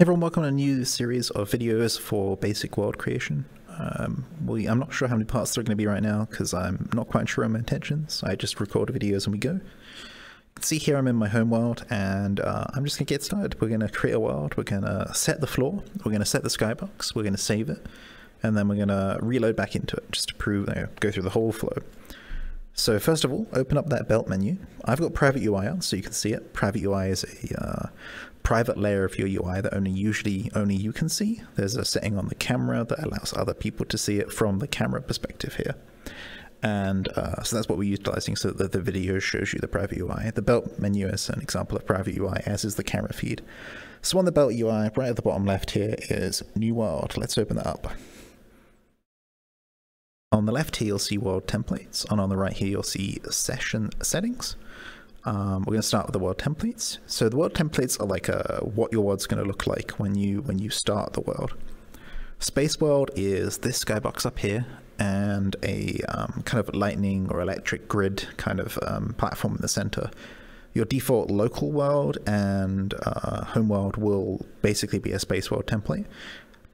Everyone, welcome to a new series of videos for basic world creation. Um, we, I'm not sure how many parts there are going to be right now because I'm not quite sure on my intentions. I just record videos and we go. See here I'm in my home world and uh, I'm just going to get started. We're going to create a world, we're going to set the floor, we're going to set the skybox, we're going to save it, and then we're going to reload back into it just to prove, you know, go through the whole flow. So first of all, open up that belt menu. I've got private UI on so you can see it. Private UI is a uh, private layer of your UI that only usually only you can see. There's a setting on the camera that allows other people to see it from the camera perspective here. And uh, so that's what we're utilizing so that the video shows you the private UI. The belt menu is an example of private UI, as is the camera feed. So on the belt UI, right at the bottom left here is New World. Let's open that up. On the left here, you'll see world templates, and on the right here, you'll see session settings. Um, we're going to start with the world templates. So the world templates are like a, uh, what your world's going to look like when you when you start the world. Space world is this skybox up here and a um, kind of lightning or electric grid kind of um, platform in the center. Your default local world and uh, home world will basically be a space world template.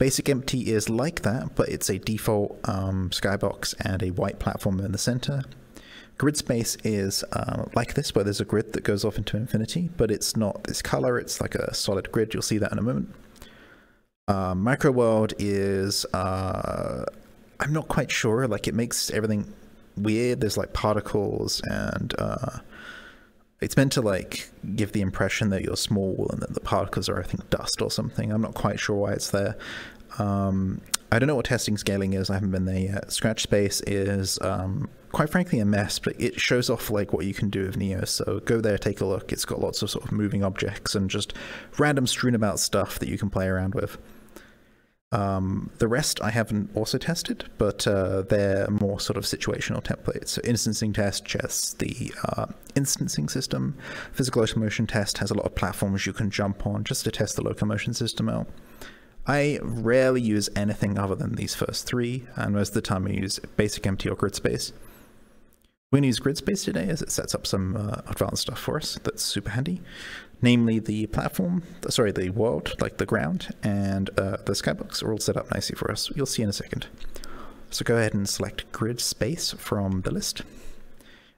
Basic empty is like that, but it's a default um, skybox and a white platform in the center. Grid space is uh, like this, where there's a grid that goes off into infinity, but it's not this color, it's like a solid grid. You'll see that in a moment. Uh, micro world is, uh, I'm not quite sure, like it makes everything weird. There's like particles and uh, it's meant to like give the impression that you're small and that the particles are, I think, dust or something. I'm not quite sure why it's there. Um, I don't know what testing scaling is. I haven't been there yet. Scratch space is um, quite frankly a mess, but it shows off like what you can do with Neos. So go there, take a look. It's got lots of sort of moving objects and just random strewn about stuff that you can play around with. Um, the rest I haven't also tested, but uh, they're more sort of situational templates. So instancing test just the uh, instancing system. Physical locomotion test has a lot of platforms you can jump on just to test the locomotion system out. I rarely use anything other than these first three, and most of the time I use basic empty or grid space. We're going to use grid space today as it sets up some uh, advanced stuff for us that's super handy, namely the platform, sorry, the world, like the ground, and uh, the skybox are all set up nicely for us. You'll see in a second. So go ahead and select grid space from the list.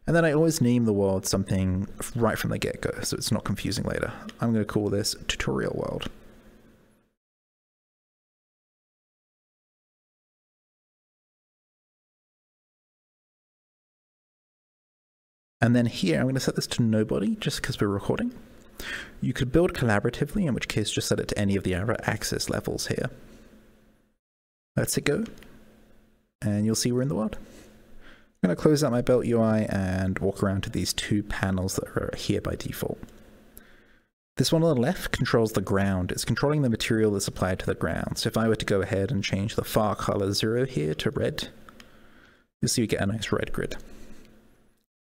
And then I always name the world something right from the get-go, so it's not confusing later. I'm going to call this tutorial world. And then here, I'm going to set this to nobody just because we're recording. You could build collaboratively, in which case just set it to any of the other access levels here. Let's hit go, and you'll see we're in the world. I'm going to close out my belt UI and walk around to these two panels that are here by default. This one on the left controls the ground. It's controlling the material that's applied to the ground. So if I were to go ahead and change the far color zero here to red, you'll see we get a nice red grid.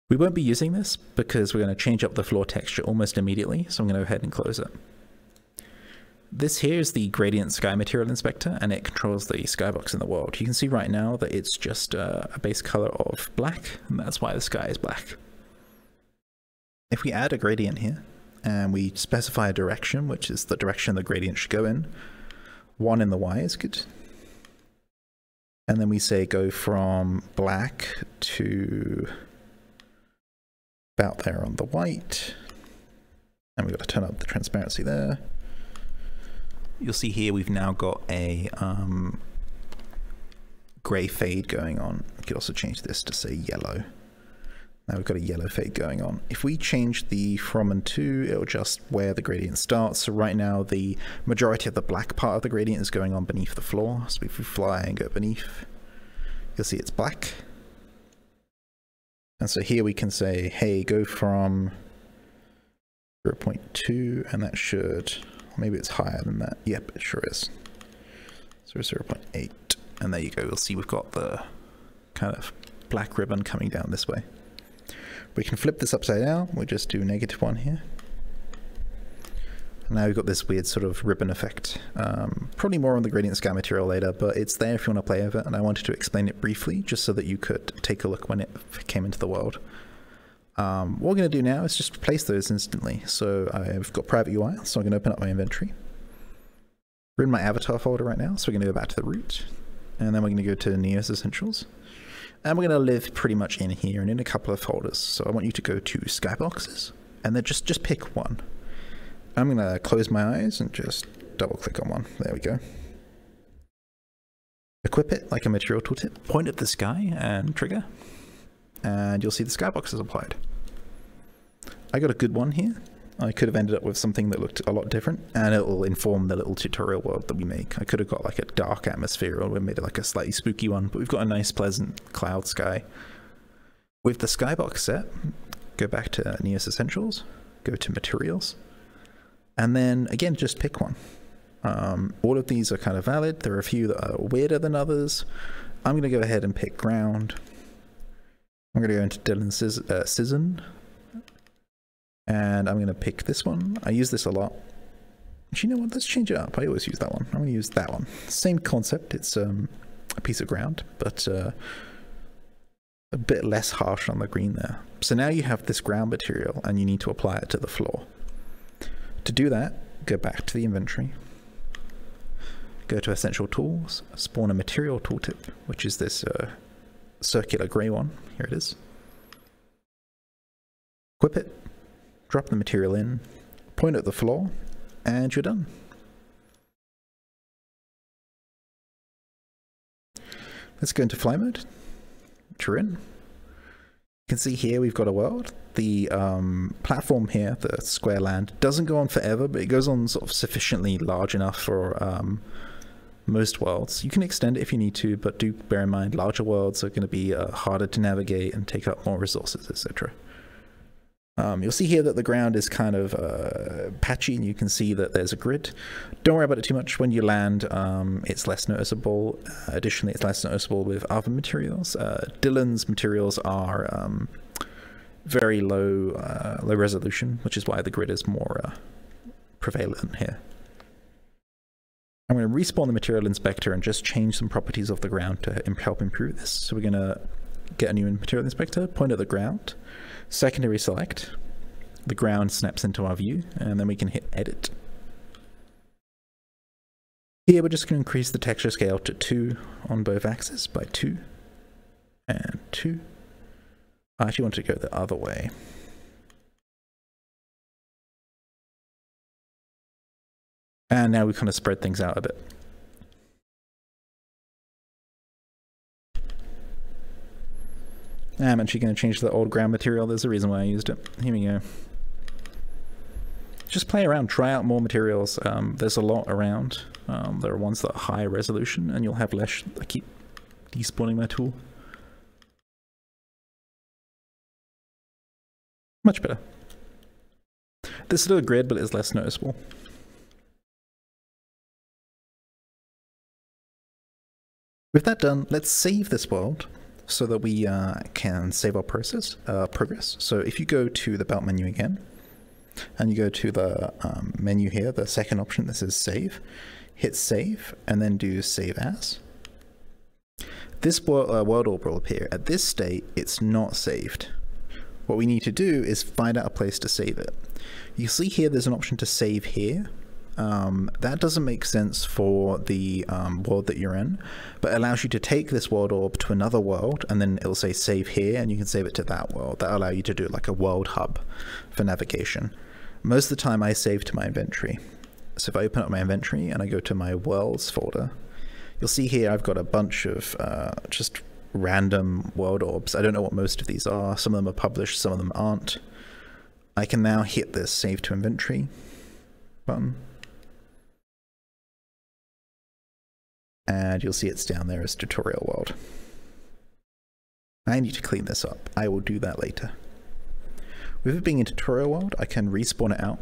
We won't be using this because we're going to change up the floor texture almost immediately, so I'm going to go ahead and close it. This here is the gradient sky material inspector and it controls the skybox in the world. You can see right now that it's just uh, a base color of black and that's why the sky is black. If we add a gradient here and we specify a direction, which is the direction the gradient should go in, one in the Y is good. And then we say go from black to about there on the white. And we've got to turn up the transparency there. You'll see here we've now got a um, grey fade going on. We could also change this to say yellow. Now we've got a yellow fade going on. If we change the from and to, it'll just where the gradient starts. So right now the majority of the black part of the gradient is going on beneath the floor. So if we fly and go beneath, you'll see it's black. And so here we can say, hey, go from 0.2, and that should, maybe it's higher than that. Yep, it sure is. So 0.8, and there you go. You'll see we've got the kind of black ribbon coming down this way. We can flip this upside down. We'll just do negative one here. Now we've got this weird sort of ribbon effect. Um, probably more on the gradient sky material later, but it's there if you want to play with it, and I wanted to explain it briefly just so that you could take a look when it came into the world. Um, what we're going to do now is just replace those instantly. So I've got private UI, so I'm going to open up my inventory. We're in my avatar folder right now, so we're going to go back to the root, and then we're going to go to Neos Essentials. And we're going to live pretty much in here and in a couple of folders. So I want you to go to Skyboxes, and then just, just pick one. I'm going to close my eyes and just double click on one. There we go. Equip it like a material tooltip. Point at the sky and trigger. And you'll see the skybox is applied. I got a good one here. I could have ended up with something that looked a lot different, and it will inform the little tutorial world that we make. I could have got like a dark atmosphere, or we made it like a slightly spooky one, but we've got a nice, pleasant cloud sky. With the skybox set, go back to Neos Essentials, go to Materials, and then again, just pick one. Um, all of these are kind of valid. There are a few that are weirder than others. I'm going to go ahead and pick ground. I'm going to go into Dylan uh, Season, and I'm going to pick this one. I use this a lot. Actually, you know what? Let's change it up. I always use that one. I'm going to use that one. Same concept. It's um, a piece of ground, but uh, a bit less harsh on the green there. So now you have this ground material and you need to apply it to the floor. To do that, go back to the inventory. Go to Essential Tools, spawn a material tooltip, which is this uh, circular grey one. Here it is. Equip it, drop the material in, point at the floor, and you're done. Let's go into fly mode, which we're in. You can see here we've got a world. The um, platform here, the square land, doesn't go on forever, but it goes on sort of sufficiently large enough for um, most worlds. You can extend it if you need to, but do bear in mind larger worlds are going to be uh, harder to navigate and take up more resources, etc. Um, you'll see here that the ground is kind of uh, patchy and you can see that there's a grid. Don't worry about it too much. When you land, um, it's less noticeable. Uh, additionally, it's less noticeable with other materials. Uh, Dylan's materials are um, very low, uh, low resolution, which is why the grid is more uh, prevalent here. I'm going to respawn the material inspector and just change some properties of the ground to help improve this. So we're going to get a new material inspector, point at the ground, secondary select, the ground snaps into our view, and then we can hit edit. Here we're just going to increase the texture scale to 2 on both axes by 2 and 2. I actually want to go the other way. And now we kind of spread things out a bit. I'm actually going to change the old ground material. There's a reason why I used it. Here we go. Just play around, try out more materials. Um, there's a lot around. Um, there are ones that are high resolution, and you'll have less. I keep despawning my tool. Much better. This is still a grid, but it's less noticeable. With that done, let's save this world so that we uh, can save our process uh, progress. So if you go to the belt menu again, and you go to the um, menu here, the second option that says save, hit save, and then do save as. This uh, world orb will appear. At this state, it's not saved. What we need to do is find out a place to save it. You see here there's an option to save here, um, that doesn't make sense for the um, world that you're in, but allows you to take this world orb to another world, and then it'll say save here, and you can save it to that world. That allow you to do like a world hub for navigation. Most of the time, I save to my inventory. So if I open up my inventory and I go to my worlds folder, you'll see here I've got a bunch of uh, just random world orbs. I don't know what most of these are. Some of them are published, some of them aren't. I can now hit this save to inventory button and you'll see it's down there as tutorial world. I need to clean this up. I will do that later. With it being in tutorial world, I can respawn it out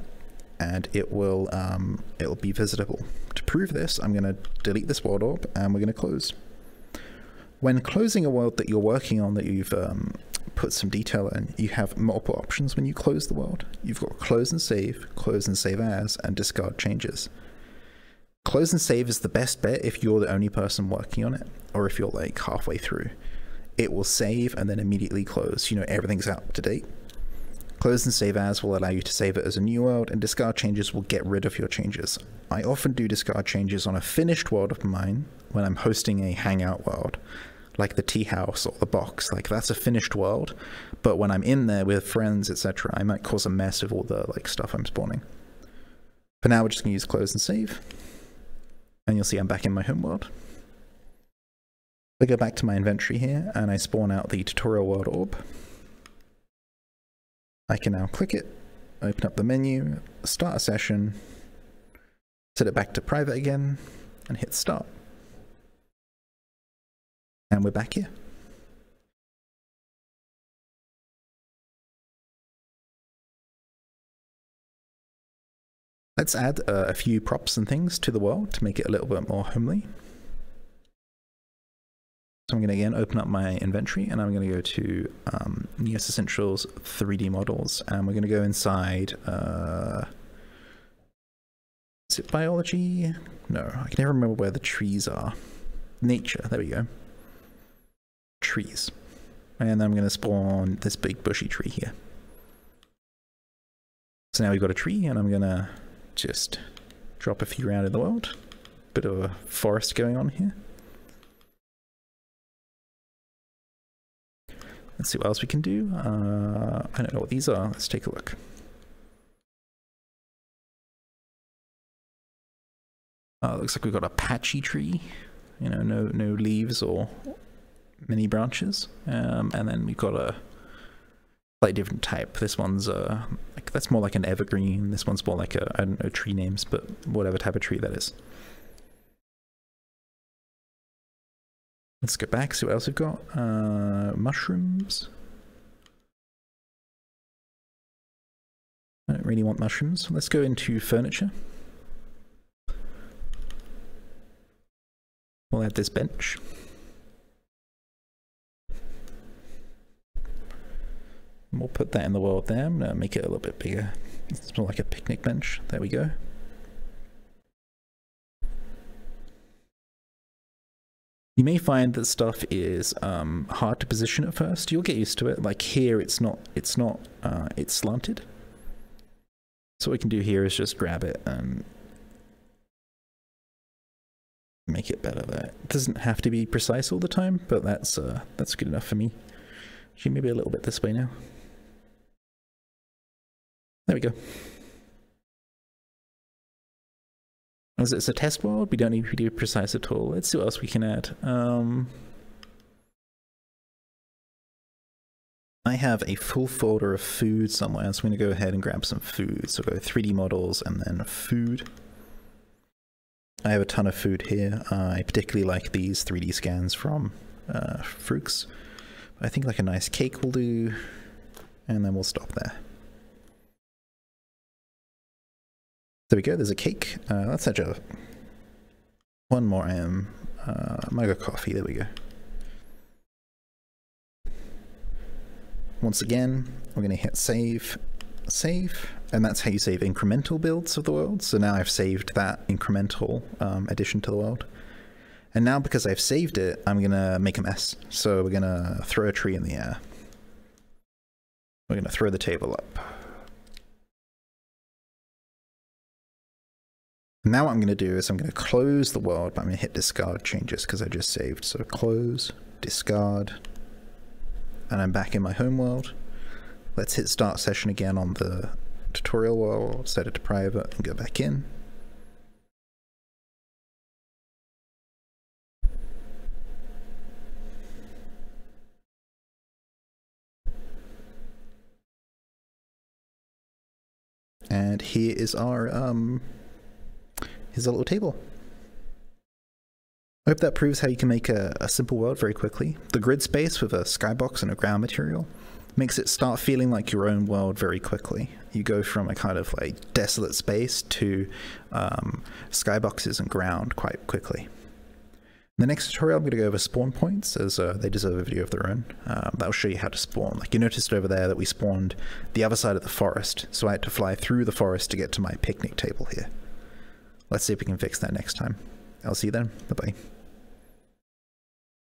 and it will um, it will be visitable. To prove this, I'm going to delete this world orb and we're going to close. When closing a world that you're working on that you've um, put some detail in, you have multiple options when you close the world. You've got close and save, close and save as, and discard changes. Close and save is the best bet if you're the only person working on it, or if you're like halfway through. It will save and then immediately close. You know, everything's up to date. Close and save as will allow you to save it as a new world, and discard changes will get rid of your changes. I often do discard changes on a finished world of mine when I'm hosting a hangout world, like the tea house or the box. Like that's a finished world, but when I'm in there with friends, etc., I might cause a mess of all the like stuff I'm spawning. For now, we're just gonna use close and save, and you'll see I'm back in my home world. I go back to my inventory here, and I spawn out the tutorial world orb. I can now click it, open up the menu, start a session, set it back to private again, and hit start. And we're back here. Let's add uh, a few props and things to the world to make it a little bit more homely. So I'm going to again open up my inventory and I'm going to go to um, Neos Essentials 3D models and we're going to go inside, uh, is it biology? No, I can never remember where the trees are. Nature, there we go. Trees. And I'm going to spawn this big bushy tree here. So now we've got a tree and I'm going to just drop a few around in the world. Bit of a forest going on here. Let's see what else we can do. Uh, I don't know what these are. Let's take a look. Uh, looks like we've got a patchy tree. You know, no no leaves or many branches. Um, and then we've got a slightly different type. This one's uh, like that's more like an evergreen. This one's more like a I don't know tree names, but whatever type of tree that is. Let's go back, see what else we've got. Uh, mushrooms. I don't really want mushrooms. Let's go into furniture. We'll add this bench. We'll put that in the world there. I'm to make it a little bit bigger. It's more like a picnic bench. There we go. You may find that stuff is um, hard to position at first. You'll get used to it. Like here, it's not. It's not. Uh, it's slanted. So what we can do here is just grab it and make it better. there. it doesn't have to be precise all the time, but that's uh, that's good enough for me. Actually, maybe a little bit this way now. There we go. As it's a test world, we don't need to be precise at all. Let's see what else we can add. Um, I have a full folder of food somewhere, so I'm going to go ahead and grab some food. So go 3D models and then food. I have a ton of food here. I particularly like these 3D scans from uh, Fruits. I think like a nice cake will do, and then we'll stop there. There we go, there's a cake. Uh, let's add a, one more M. Uh, mug of coffee, there we go. Once again, we're going to hit save, save, and that's how you save incremental builds of the world. So now I've saved that incremental um, addition to the world. And now because I've saved it, I'm going to make a mess. So we're going to throw a tree in the air. We're going to throw the table up. Now what I'm going to do is I'm going to close the world, but I'm going to hit discard changes because I just saved. So close, discard, and I'm back in my home world. Let's hit start session again on the tutorial world, set it to private, and go back in. And here is our um, Here's a little table. I hope that proves how you can make a, a, simple world very quickly. The grid space with a skybox and a ground material makes it start feeling like your own world very quickly. You go from a kind of like desolate space to um, skyboxes and ground quite quickly. In the next tutorial, I'm going to go over spawn points, as uh, they deserve a video of their own. Um, that'll show you how to spawn. Like you noticed over there that we spawned the other side of the forest, so I had to fly through the forest to get to my picnic table here. Let's see if we can fix that next time. I'll see you then. Bye-bye.